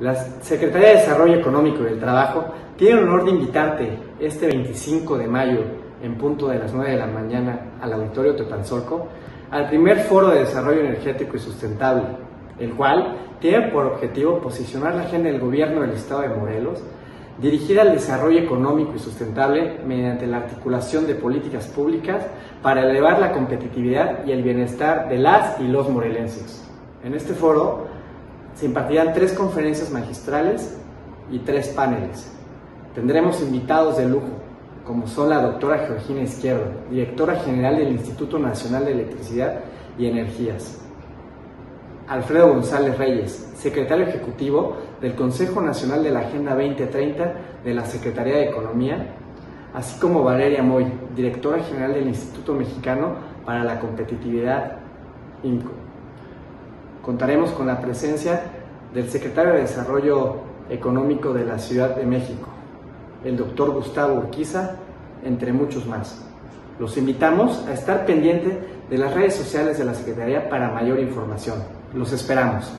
La Secretaría de Desarrollo Económico y del Trabajo tiene el honor de invitarte este 25 de mayo en punto de las 9 de la mañana al Auditorio Tepanzolco al primer Foro de Desarrollo Energético y Sustentable, el cual tiene por objetivo posicionar la agenda del gobierno del Estado de Morelos dirigida al desarrollo económico y sustentable mediante la articulación de políticas públicas para elevar la competitividad y el bienestar de las y los morelenses. En este foro se impartirán tres conferencias magistrales y tres paneles. Tendremos invitados de lujo, como son la doctora Georgina Izquierdo, directora general del Instituto Nacional de Electricidad y Energías, Alfredo González Reyes, secretario ejecutivo del Consejo Nacional de la Agenda 2030 de la Secretaría de Economía, así como Valeria Moy, directora general del Instituto Mexicano para la Competitividad INCO. Contaremos con la presencia del secretario de Desarrollo Económico de la Ciudad de México, el doctor Gustavo Urquiza, entre muchos más. Los invitamos a estar pendiente de las redes sociales de la Secretaría para mayor información. Los esperamos.